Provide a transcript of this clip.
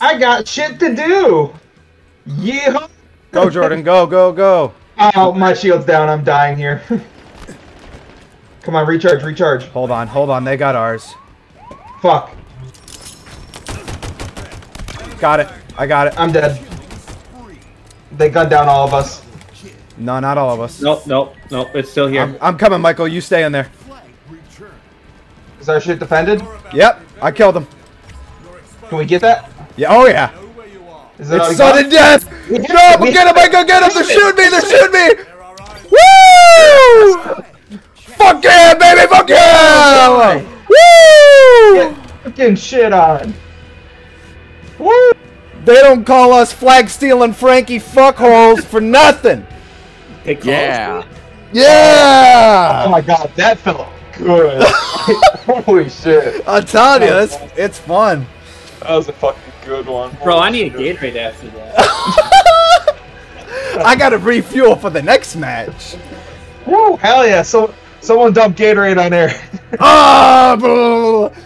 I got shit to do. Yeah. Go, Jordan. Go, go, go. Oh, my shield's down. I'm dying here. Come on, recharge, recharge. Hold on, hold on. They got ours. Fuck. Got it. I got it. I'm dead. They gunned down all of us. No, not all of us. Nope, nope, nope. It's still here. I'm, I'm coming, Michael. You stay in there. Is our shit defended? Yep, I killed him. Can we get that? Yeah. Oh yeah. Is it all It's you got? sudden death. We hit No, it, we get him, hit it. Michael. Get him. They're We hit shooting me. They're shooting me. Woo! Fuck yeah, baby. Fuck yeah. Woo! Get fucking shit on. Woo! They don't call us flag stealing Frankie fuckholes for nothing. Hey, Carl. Yeah. Oh Yeah. my god, that felt good. Holy shit. I'm telling you, it's it's fun. That was a fucking good one. Bro, I need a Gatorade after that. I gotta refuel for the next match. Woo! Hell yeah! So someone dumped Gatorade on there. Ah, blah, blah, blah.